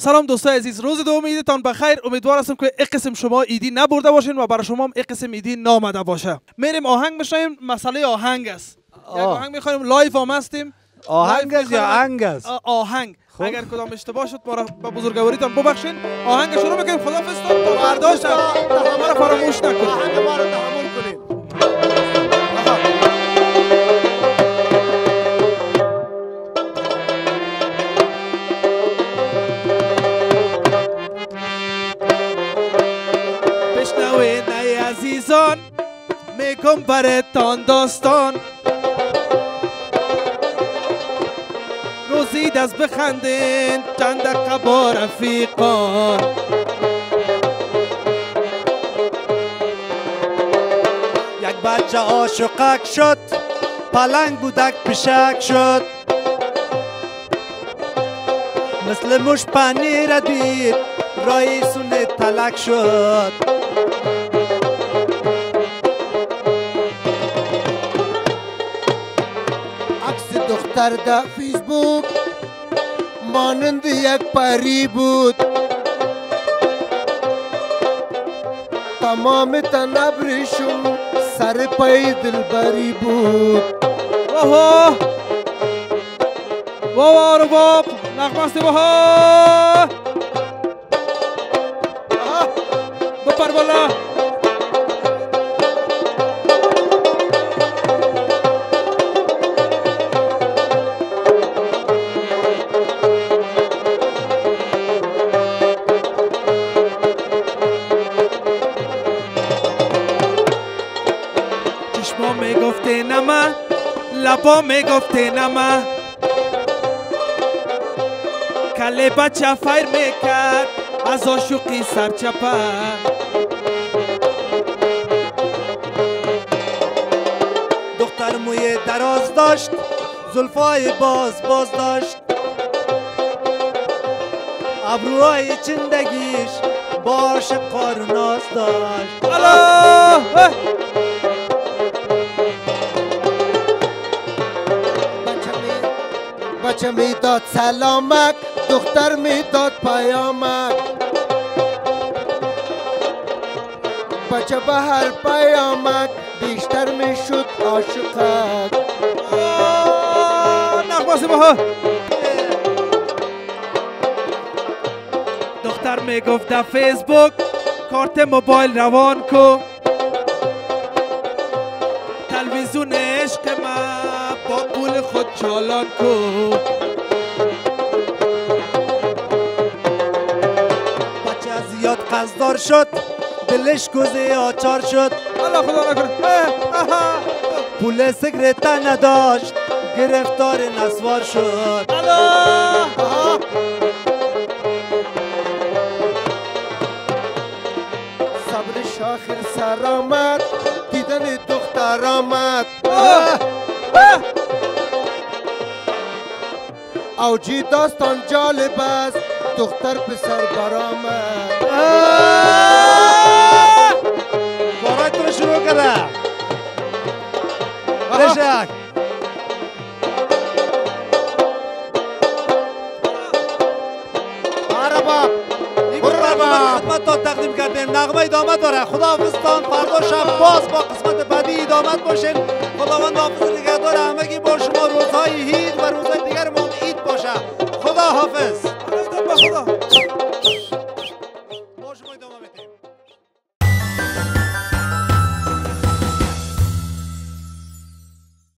سلام دوستای عزیز روز دوم عیدتان بخیر. امیدوار هستم که این قسم شما عیدی نبرده باشین و برای شما هم این قسم عیدی نامده باشه. میریم آهنگ بشنویم مسئله آهنگ است. یک آهنگ می‌خوایم live هم هستیم. آهنگ است یا. انگ است؟ آهنگ. خب. اگر کدام اشتباه شد ما را به بزرگواریتان ببخشین. آهنگ شروع می‌کنیم. خدافظ تا تا برداشت همه را فراموش نکنید. عزیزان میگم برتان داستان. روزی دست بخندین چند دقیقه با رفیقان. یک بچه عاشقک شد پلنگ بودک پشک شد. مثل مش پنیر دید رای سونه تلک شد. عکس دختر در فیسبوک مانند یک پری بود تمام تنبرشون سر پای دلبری بود واه واه رباب نغمه است واه بپر لبا می‌گفته نما. کله بچه فیر می‌کرد از آشوقی سرچپه. دختر موی دراز داشت زلفای باز باز داشت. ابروهای چندگیش باش قارناز داشت. الله! بچه می داد سلامک دختر می داد پیامک بچه به هر پیامک بیشتر می شد عاشقک است بها. دختر می‌گفت در فیسبوک کارت موبایل روان کو تلویزیون عشق با پول خود چالان کو بچه از زیاد قصدار شد دلش گوزه آچار شد الله خدا نکنه. پول سگرت نداشت گرفتار نسوار شد. صبر شاخر سر آمد دیدن دختر آمد آه، آه. اوجی داستان جالب است. دختر پسر برآمد کارای تو رو شروع کرده بشک. آره خدمت تقدیم کردیم. نغمه ادامه داره. خدا حافظتان فردا شب باز با قسمت بعدی ادامت باشین. خداوند حافظ